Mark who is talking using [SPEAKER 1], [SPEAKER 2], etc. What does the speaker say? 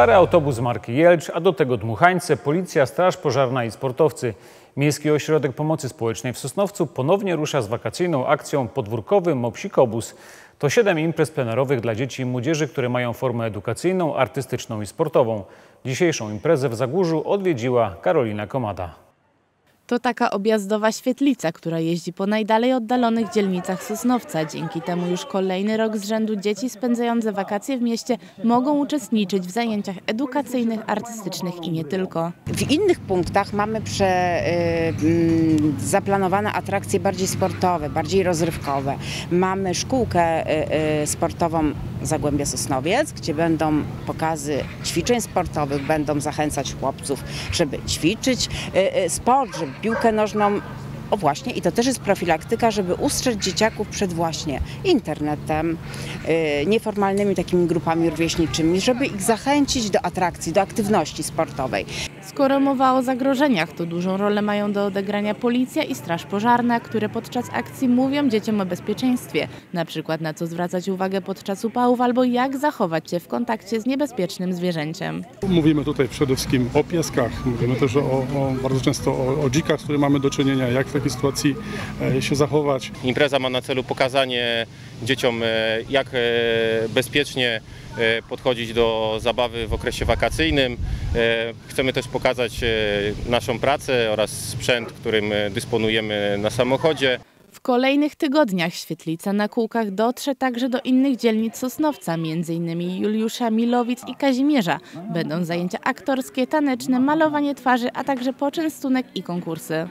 [SPEAKER 1] Stary autobus marki Jelcz, a do tego dmuchańce, policja, straż pożarna i sportowcy. Miejski Ośrodek Pomocy Społecznej w Sosnowcu ponownie rusza z wakacyjną akcją Podwórkowy Mopsikobus. To siedem imprez plenerowych dla dzieci i młodzieży, które mają formę edukacyjną, artystyczną i sportową. Dzisiejszą imprezę w Zagórzu odwiedziła Karolina Komada.
[SPEAKER 2] To taka objazdowa świetlica, która jeździ po najdalej oddalonych dzielnicach Sosnowca. Dzięki temu już kolejny rok z rzędu dzieci spędzające wakacje w mieście mogą uczestniczyć w zajęciach edukacyjnych, artystycznych i nie tylko.
[SPEAKER 3] W innych punktach mamy prze, y, mm, zaplanowane atrakcje bardziej sportowe, bardziej rozrywkowe. Mamy szkółkę y, y, sportową Zagłębia Sosnowiec, gdzie będą pokazy ćwiczeń sportowych, będą zachęcać chłopców, żeby ćwiczyć y, y, sport, żeby piłkę nożną. O właśnie, i to też jest profilaktyka, żeby ustrzec dzieciaków przed właśnie internetem, y, nieformalnymi takimi grupami rówieśniczymi, żeby ich zachęcić do atrakcji, do aktywności sportowej.
[SPEAKER 2] Skoro mowa o zagrożeniach, to dużą rolę mają do odegrania policja i straż pożarna, które podczas akcji mówią dzieciom o bezpieczeństwie, na przykład na co zwracać uwagę podczas upałów albo jak zachować się w kontakcie z niebezpiecznym zwierzęciem.
[SPEAKER 4] Mówimy tutaj przede wszystkim o pieskach, mówimy też o, o bardzo często o, o dzikach, z którymi mamy do czynienia, jak takiej sytuacji e, się zachować.
[SPEAKER 5] Impreza ma na celu pokazanie dzieciom, e, jak e, bezpiecznie podchodzić do zabawy w okresie wakacyjnym. Chcemy też pokazać naszą pracę oraz sprzęt, którym dysponujemy na samochodzie.
[SPEAKER 2] W kolejnych tygodniach świetlica na kółkach dotrze także do innych dzielnic Sosnowca, m.in. Juliusza, Milowic i Kazimierza. Będą zajęcia aktorskie, taneczne, malowanie twarzy, a także poczęstunek i konkursy.